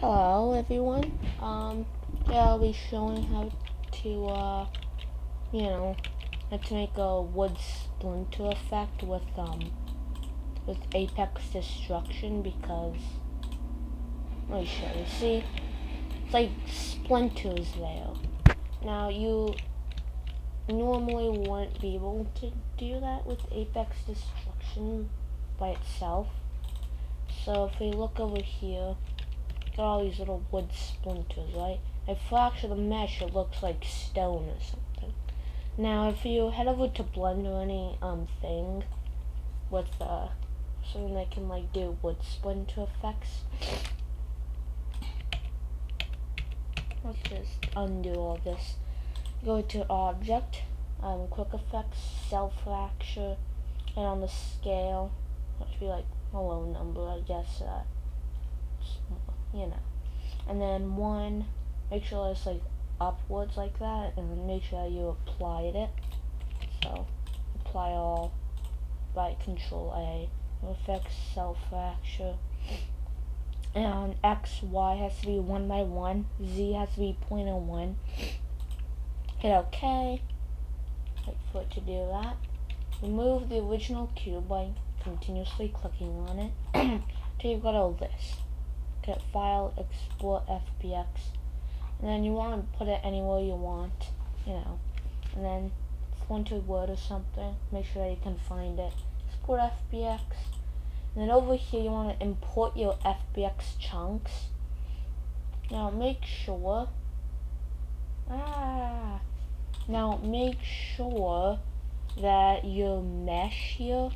Hello everyone. Um, yeah, I'll be showing how to, uh, you know, how to make a wood splinter effect with, um, with Apex Destruction because, let me show you, see, it's like splinters there. Now, you normally wouldn't be able to do that with Apex Destruction by itself. So if we look over here, all these little wood splinters, right? I fracture the mesh, it looks like stone or something. Now, if you head over to Blender any um thing with uh something that can like do wood splinter effects, let's just undo all this. Go to Object, um, Quick Effects, Cell Fracture, and on the scale, that should be like a low number, I guess. Uh, you know. And then one, make sure it's like upwards like that, and make sure you applied it. So, apply all by Control A. Effects, cell fracture. And X, Y has to be 1 by 1. Z has to be 0.01. Hit OK. Wait for it to do that. Remove the original cube by continuously clicking on it. Until you've got all this get file, export FBX. And then you want to put it anywhere you want, you know. And then go into Word or something, make sure that you can find it. Export FBX. And then over here you want to import your FBX chunks. Now make sure, ah, now make sure that your mesh here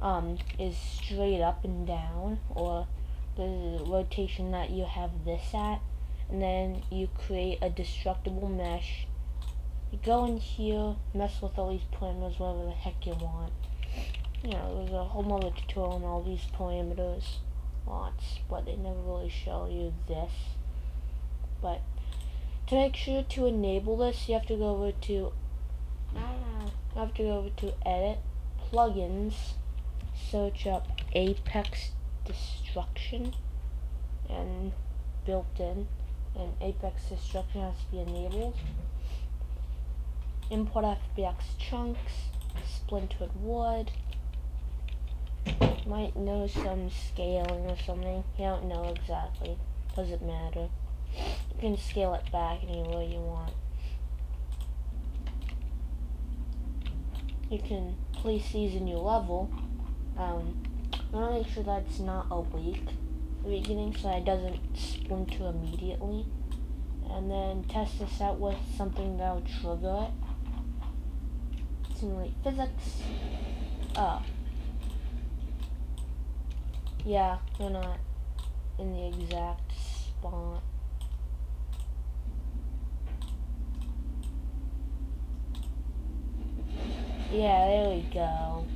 um, is straight up and down or the rotation that you have this at and then you create a destructible mesh. You go in here mess with all these parameters whatever the heck you want. You know there's a whole nother tutorial on all these parameters. Lots but they never really show you this. But to make sure to enable this you have to go over to you have to go over to edit plugins search up apex destruction and built in and apex destruction has to be enabled. Import fbx chunks splintered wood. Might know some scaling or something. You don't know exactly. Doesn't matter. You can scale it back any way you want. You can place these in your level. Um, I want to make sure that it's not oblique the beginning so it doesn't splinter immediately. And then test this out with something that'll trigger it. Simulate physics. Oh. Yeah, we're not in the exact spot. Yeah, there we go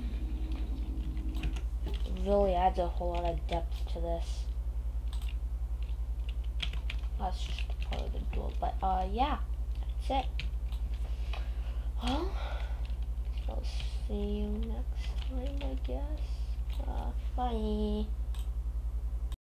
really adds a whole lot of depth to this. That's just part of the door, but uh, yeah, that's it. Well, I'll see you next time, I guess. Uh, bye.